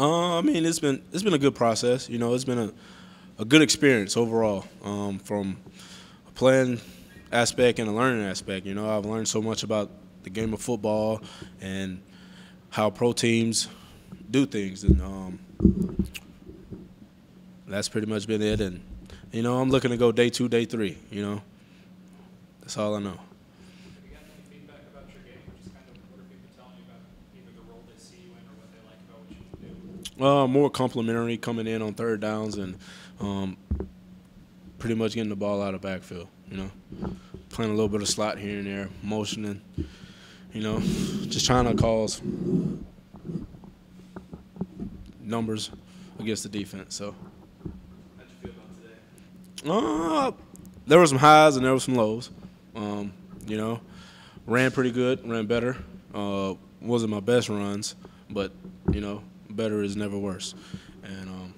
Uh, I mean, it's been it's been a good process. You know, it's been a, a good experience overall um, from a playing aspect and a learning aspect. You know, I've learned so much about the game of football and how pro teams do things, and um, that's pretty much been it. And you know, I'm looking to go day two, day three. You know, that's all I know. Uh, more complimentary coming in on third downs and um, pretty much getting the ball out of backfield. You know, playing a little bit of slot here and there, motioning. You know, just trying to cause numbers against the defense. So. How'd you feel about today? Uh, there were some highs and there were some lows. Um, you know, ran pretty good, ran better. Uh, wasn't my best runs, but you know, better is never worse. And um,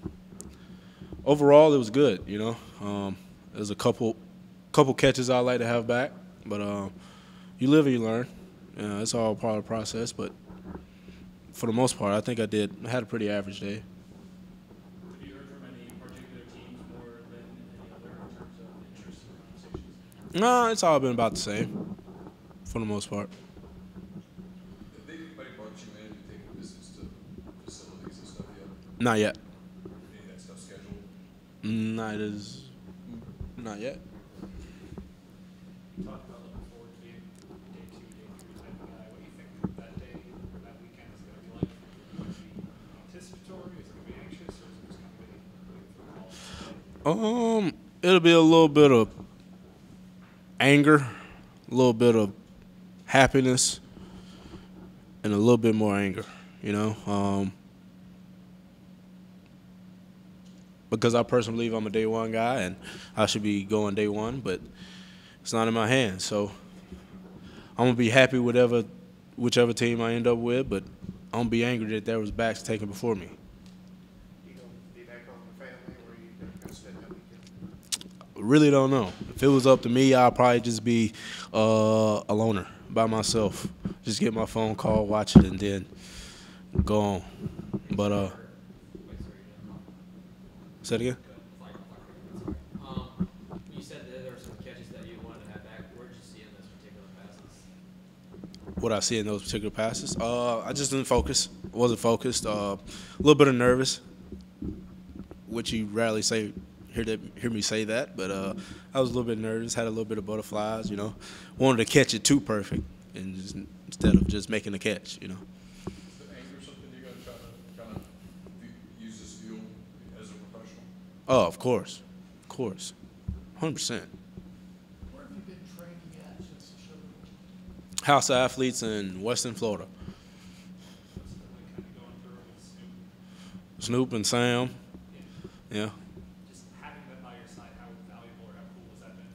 overall, it was good. You know, um, there's a couple couple catches I like to have back, but um, you live and you learn. You know, it's all part of the process. But for the most part, I think I did. I had a pretty average day. Have you heard from any particular teams more than any other in terms of interest or conversations? No, it's all been about the same, for the most part. Have they anybody brought you in to take visits to facilities and stuff yet? Not yet. Any of that stuff scheduled? Not as, not yet. Talk about looking forward to being day two, day three type of guy. What do you think that day or that weekend is going to be like? Is it going to be anticipatory? Is it going to be anxious? Or is it just going to be waiting for the call? Um, it'll be a little bit of anger, a little bit of happiness, and a little bit more anger. You know, um, because I personally believe I'm a day one guy and I should be going day one, but it's not in my hands. So I'm gonna be happy whatever, whichever team I end up with, but I'm gonna be angry that there was backs taken before me. Really don't know. If it was up to me, I'd probably just be uh, a loner by myself. Just get my phone call, watch it, and then go on. But uh, say it again. Um, you said that there were some catches that you wanted to have back. Where did you see in those particular passes? What I see in those particular passes, uh, I just didn't focus. Wasn't focused. Uh, a little bit of nervous, which you rarely say hear that hear me say that, but uh, I was a little bit nervous. Had a little bit of butterflies. You know, wanted to catch it too perfect, and just, instead of just making a catch. You know. Is the anger something you're gonna try to kind of use this field as a professional? Oh, of course, of course, hundred percent. Where have you been training at since the show? House of Athletes in Weston Florida. What's it like kind of going through it with Snoop? And Sam. Yeah, Just having them by your side, how valuable or how cool has that been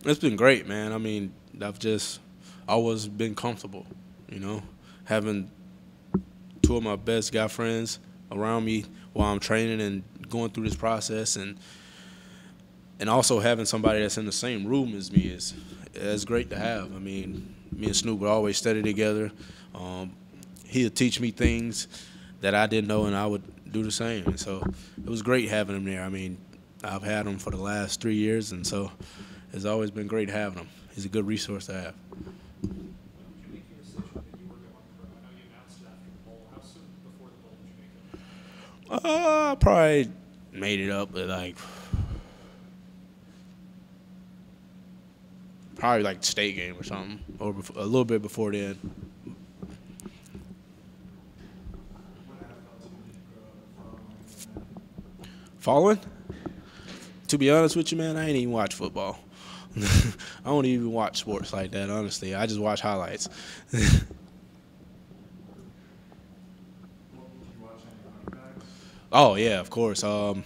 for you? it's been great, man. I mean, I've just always been comfortable, you know, having two of my best guy friends around me while I'm training and going through this process, and and also having somebody that's in the same room as me is is great to have. I mean, me and Snoop would always study together. Um, he'd teach me things that I didn't know, and I would do the same. And so it was great having him there. I mean, I've had him for the last three years, and so it's always been great having him. He's a good resource to have. When did you make your decision that you were going pro? I know you announced it after the bowl. How soon before the bowl did you make it? Uh, I probably made it up at like probably like state game or something, or bef- a little bit before then. Following? To be honest with you, man, I ain't even watch football. I don't even watch sports like that, honestly. I just watch highlights. What would you watch any running backs? Oh yeah, of course. Um,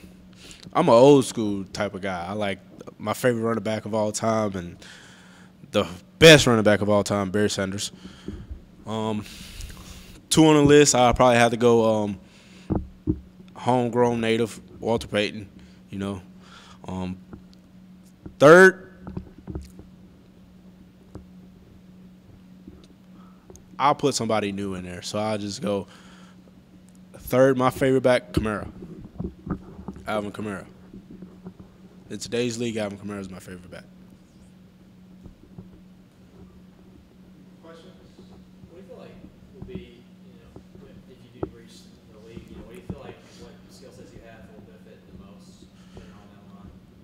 I'm an old school type of guy. I like my favorite running back of all time and the best running back of all time, Barry Sanders. Um, two on the list, I probably have to go um, homegrown native Walter Payton. You know, um, third. I'll put somebody new in there, so I'll just go Third, my favorite back, Kamara. Alvin Kamara. In today's league, Alvin Kamara is my favorite back. Questions? What do you feel like will be, you know, if you do reach the league, you know, what do you feel like, what skill sets you have will benefit the most on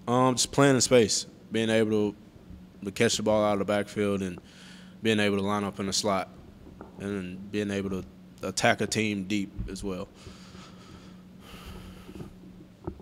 down line? Um, just playing in space, being able to, to catch the ball out of the backfield and being able to line up in the slot and being able to attack a team deep as well.